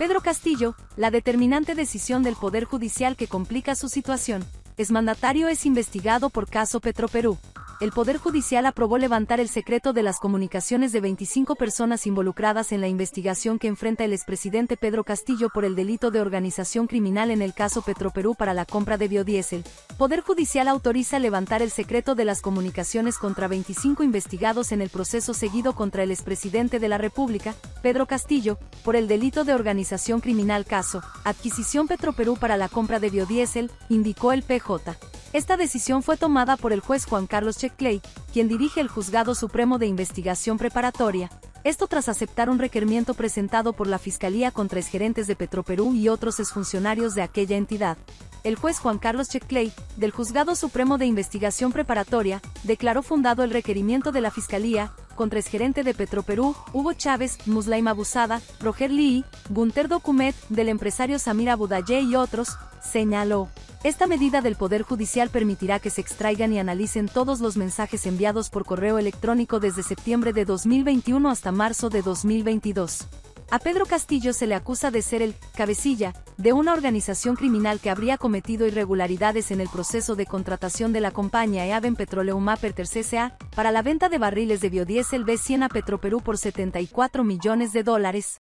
Pedro Castillo, la determinante decisión del Poder Judicial que complica su situación. Es mandatario es investigado por caso Petroperú el Poder Judicial aprobó levantar el secreto de las comunicaciones de 25 personas involucradas en la investigación que enfrenta el expresidente Pedro Castillo por el delito de organización criminal en el caso Petroperú para la compra de biodiesel. Poder Judicial autoriza levantar el secreto de las comunicaciones contra 25 investigados en el proceso seguido contra el expresidente de la República, Pedro Castillo, por el delito de organización criminal caso, adquisición Petroperú para la compra de biodiesel, indicó el PJ. Esta decisión fue tomada por el juez Juan Carlos Checkley, quien dirige el Juzgado Supremo de Investigación Preparatoria, esto tras aceptar un requerimiento presentado por la Fiscalía contra exgerentes de Petroperú y otros exfuncionarios de aquella entidad. El juez Juan Carlos Checkley, del Juzgado Supremo de Investigación Preparatoria, declaró fundado el requerimiento de la Fiscalía contra exgerente de Petroperú, Hugo Chávez, Muslaima Busada, Roger Lee, Gunter Documet, del empresario Samir Abudaye y otros, señaló. Esta medida del Poder Judicial permitirá que se extraigan y analicen todos los mensajes enviados por correo electrónico desde septiembre de 2021 hasta marzo de 2022. A Pedro Castillo se le acusa de ser el cabecilla de una organización criminal que habría cometido irregularidades en el proceso de contratación de la compañía Eaven Petroleum Mapper CCA para la venta de barriles de biodiesel B100 a Petroperú por 74 millones de dólares.